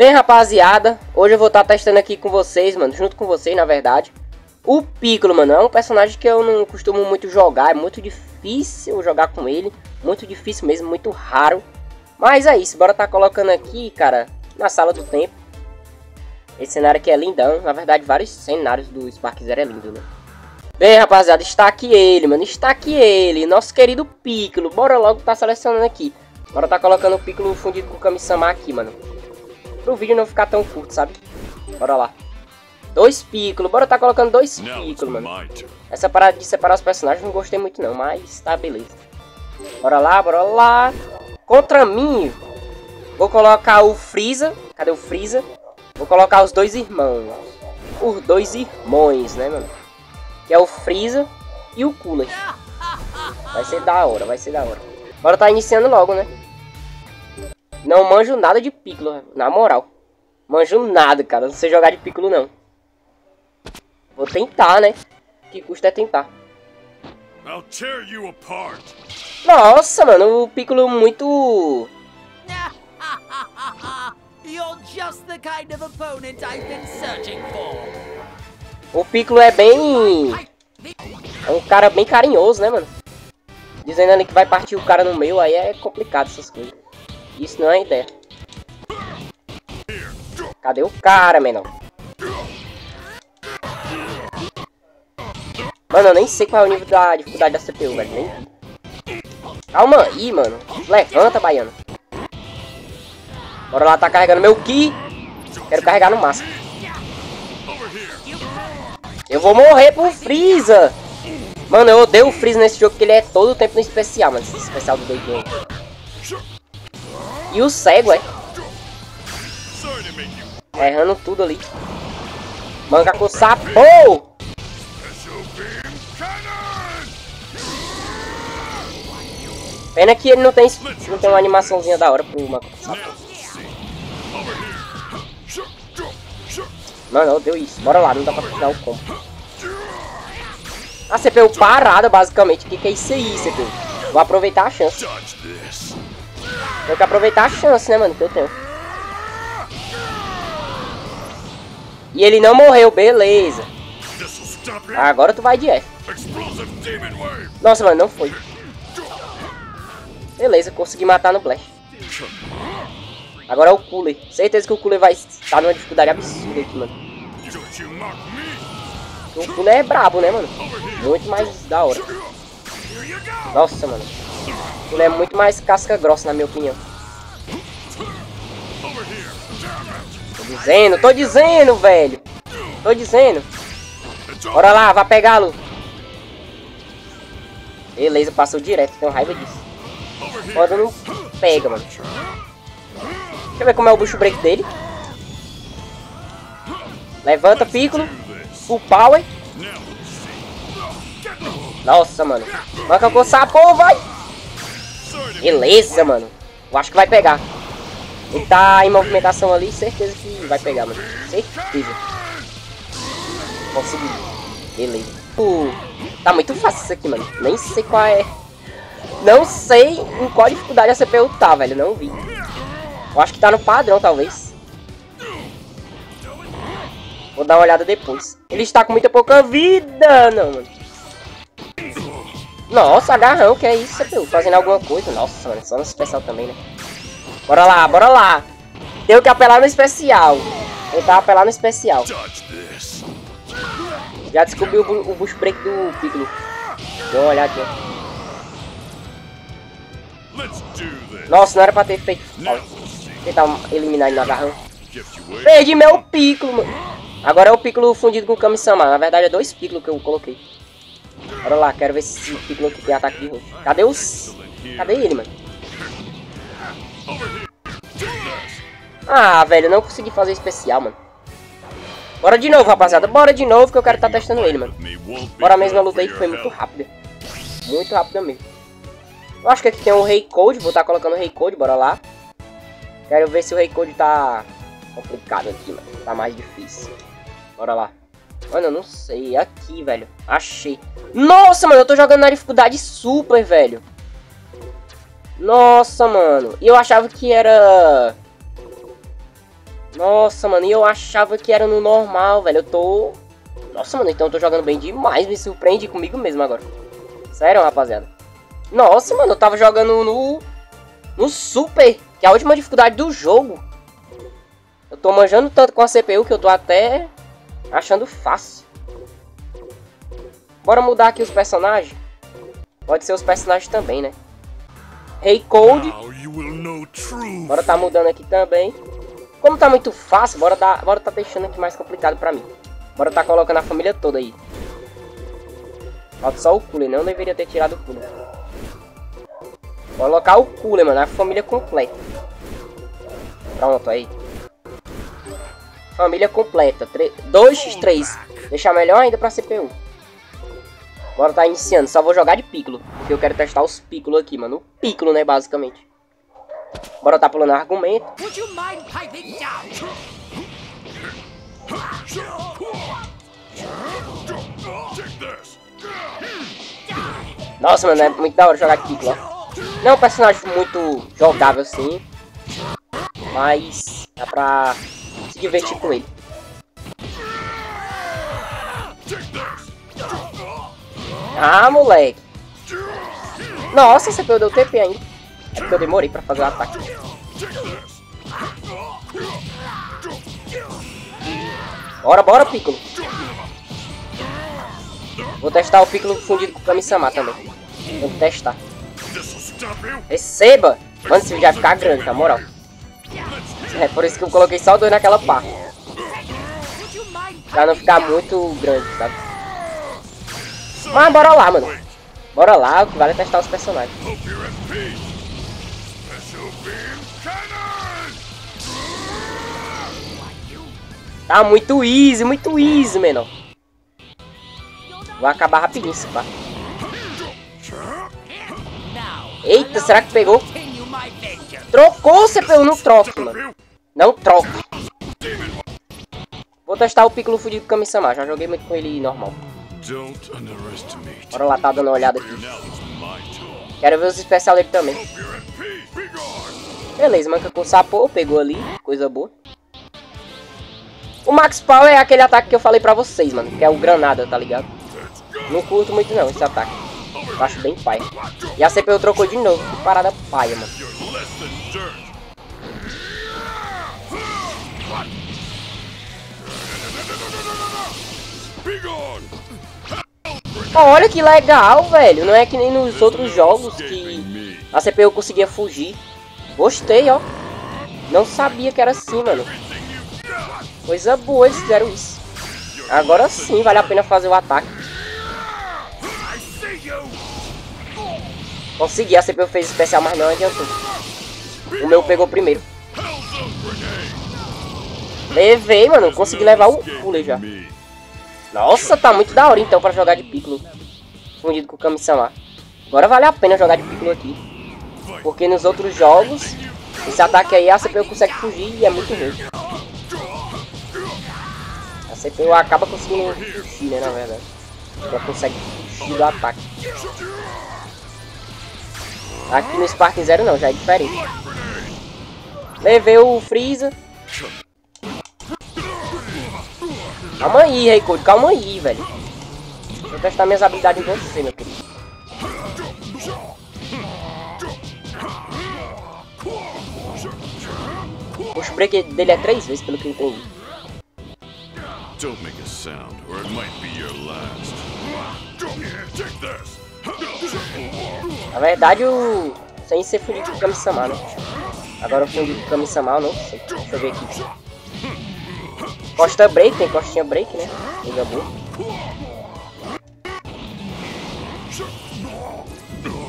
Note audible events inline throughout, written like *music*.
Bem, rapaziada, hoje eu vou estar tá testando aqui com vocês, mano, junto com vocês, na verdade. O Piccolo, mano, é um personagem que eu não costumo muito jogar, é muito difícil jogar com ele. Muito difícil mesmo, muito raro. Mas é isso, bora tá colocando aqui, cara, na sala do tempo. Esse cenário aqui é lindão, na verdade vários cenários do Spark Zero é lindo, né? Bem, rapaziada, está aqui ele, mano, está aqui ele, nosso querido Piccolo. Bora logo tá selecionando aqui. Bora tá colocando o Piccolo fundido com o Kami-sama aqui, mano. Pro vídeo não ficar tão curto, sabe? Bora lá. Dois Piccolo, bora tá colocando dois Piccolo, mano. Essa parada de separar os personagens não gostei muito não, mas tá beleza. Bora lá, bora lá. Contra mim, vou colocar o Freeza. Cadê o Freeza? Vou colocar os dois irmãos. Os dois irmãos, né, mano? Que é o Freeza e o Cooler. Vai ser da hora, vai ser da hora. Bora tá iniciando logo, né? Não manjo nada de Piccolo, na moral. Manjo nada, cara. Não sei jogar de Piccolo, não. Vou tentar, né? Que custa é tentar. Nossa, mano, o Piccolo muito... *laughs* O Piccolo é bem... É um cara bem carinhoso, né, mano? Dizendo ali que vai partir o cara no meio, aí é complicado essas coisas. Isso não é ideia. Cadê o cara, menor? Mano, eu nem sei qual é o nível da dificuldade da CPU, velho. Nem... Calma aí, mano. Levanta, baiano. Bora lá, tá carregando meu Ki. Quero carregar no máximo. Eu vou morrer pro Freeza. Mano, eu odeio o Freeza nesse jogo, porque ele é todo o tempo no especial, mano. Esse especial do doidinho. E o cego, é. Errando tudo ali. Manga com sapo! Pena que ele não tem, não tem uma animaçãozinha da hora pro Manga com sapo. Mano, deu isso. Bora lá, não dá pra tirar o combo. A CPU parada, basicamente. O que, que é isso aí, CPU? Vou aproveitar a chance. Tenho que aproveitar a chance, né, mano, que eu tenho. E ele não morreu, beleza. Agora tu vai de F. Nossa, mano, não foi. Beleza, consegui matar no Blast. Agora é o Cooler. Certeza que o Cooler vai estar numa dificuldade absurda aqui, mano. O Cooler é brabo, né, mano? Muito mais da hora. Nossa, mano. O Cooler é muito mais casca grossa, na minha opinião. Tô dizendo, tô dizendo, velho. Tô dizendo. Bora lá, vai pegá-lo. Beleza, passou direto, tenho raiva disso. Foda não pega, mano. Deixa eu ver como é o bucho break dele. Levanta, Piccolo. Full power. Nossa, mano. Manca com sapo, vai. Beleza, mano. Eu acho que vai pegar. Ele tá em movimentação ali, certeza que vai pegar, mano. Certeza. Consegui. Beleza. Uh, tá muito fácil isso aqui, mano. Nem sei qual é. Não sei em qual dificuldade a CPU tá, velho. Não vi. Eu acho que tá no padrão, talvez. Vou dar uma olhada depois. Ele está com muita pouca vida. Não, mano. Nossa, agarrão, que é isso, CPU? Fazendo alguma coisa. Nossa, mano. Só no especial também, né? Bora lá, bora lá. Tenho que apelar no especial. Tentar apelar no especial. Já descobri o, o bush break do Piccolo. Dá uma olhada aqui. Nossa, não era pra ter feito. Ó, tentar eliminar ele no agarrão. Perdi meu Piccolo, mano. Agora é o Piccolo fundido com o Kami-sama. Na verdade é dois Piccolo que eu coloquei. Bora lá, quero ver se esse Piccolo aqui tem ataque de. Cadê os... Cadê ele, mano? Ah, velho, não consegui fazer especial, mano. Bora de novo, rapaziada. Bora de novo que eu quero estar tá testando ele, mano. Bora mesmo a luta aí que foi muito rápida. Muito rápida mesmo. Eu acho que aqui tem um Rei Code. Vou estar tá colocando o Rei Code, bora lá. Quero ver se o Rei Code tá complicado aqui, mano. Tá mais difícil. Bora lá. Mano, eu não sei. Aqui, velho. Achei. Nossa, mano, eu tô jogando na dificuldade super, velho. Nossa, mano. E eu achava que era... Nossa, mano, e eu achava que era no normal, velho. Eu tô... Nossa, mano, então eu tô jogando bem demais. Me surpreende comigo mesmo agora. Sério, rapaziada. Nossa, mano, eu tava jogando no... No Super, que é a última dificuldade do jogo. Eu tô manjando tanto com a CPU que eu tô até achando fácil. Bora mudar aqui os personagens. Pode ser os personagens também, né? Hey Cold. Bora tá mudando aqui também. Como tá muito fácil, bora, dar, bora tá deixando aqui mais complicado pra mim. Bora tá colocando a família toda aí. Falta só o Cooler, não deveria ter tirado o Cooler. Colocar o Cooler, mano, a família completa. Pronto, aí. Família completa. 2x3. Deixar melhor ainda pra CPU. Bora tá iniciando. Só vou jogar de Piccolo. Porque eu quero testar os Piccolo aqui, mano. O Piccolo, né, basicamente. Bora tá pulando argumento. Nossa, mano, é muito da hora jogar de Piccolo, Não é um personagem muito jogável assim. Mas dá pra divertir com ele. Ah, moleque. Nossa, você perdeu TP ainda. É porque eu demorei pra fazer o ataque. Bora, bora, Piccolo. Vou testar o Piccolo fundido com o Kami-sama também. Vou testar. Receba! Mano, esse vídeo vai ficar grande, na moral. É por isso que eu coloquei só dois naquela parte. Pra não ficar muito grande, sabe? Mas bora lá, mano. Bora lá, que vale testar os personagens. Tá muito easy, muito easy, menor. Vou acabar rapidinho esse pá. Eita, será que pegou? Trocou o CPU, não troque, mano. Não troque. Vou testar o Piccolo fudido Kami-sama. Já joguei muito com ele normal. Bora lá, tá dando uma olhada aqui. Quero ver os especial dele também. Beleza, manca com sapô, pegou ali, coisa boa. O Max Power é aquele ataque que eu falei pra vocês, mano, que é o granada, tá ligado? Não curto muito não esse ataque. Eu acho bem pai. E a CPU trocou de novo, que parada paia, mano. Olha que legal, velho. Não é que nem nos outros jogos que a CPU conseguia fugir. Gostei, ó. Não sabia que era assim, mano. Coisa boa eles fizeram isso. Agora sim vale a pena fazer o ataque. Consegui, a CPU fez especial, mas não adiantou. O meu pegou primeiro. Levei, mano. Consegui levar o pulo já. Nossa, tá muito da hora então pra jogar de Piccolo. Fundido com o Kami-sama. Agora vale a pena jogar de Piccolo aqui. Porque nos outros jogos, esse ataque aí a CPU consegue fugir e é muito ruim. A CPU acaba conseguindo fugir, né, na verdade. Ela consegue fugir do ataque. Aqui no Spark Zero não, já é diferente. Levei o Freeza. Calma aí, Reicode, calma aí, velho. Vou testar minhas habilidades em você, meu querido. O spray dele é três vezes, pelo que eu entendi. Don't make a sound, or it might be your last. Na verdade, o... Sem ser o Kami-sama, né? Agora o o Kami-sama, não sei. Deixa eu ver aqui. Costa break, tem costinha break, né? Coisa boa.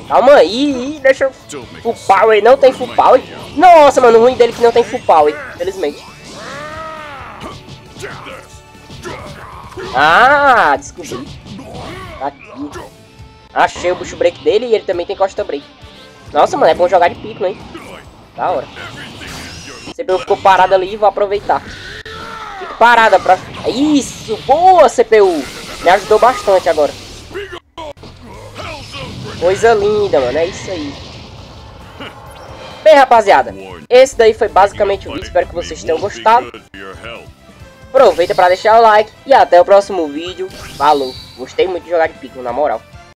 Calma aí, deixa eu... Full power, não tem full power. Nossa, mano, o ruim dele é que não tem full power, infelizmente. Ah, descobri. Tá aqui. Achei o bucho break dele e ele também tem costa break. Nossa, mano, é bom jogar de pico, hein? Da hora. CPU ficou parado ali vou aproveitar parada pra... Isso! Boa, CPU! Me ajudou bastante agora. Coisa linda, mano. É isso aí. Bem, rapaziada, esse daí foi basicamente o vídeo. Espero que vocês tenham gostado. Aproveita para deixar o like e até o próximo vídeo. Falou. Gostei muito de jogar de Pikmin, na moral.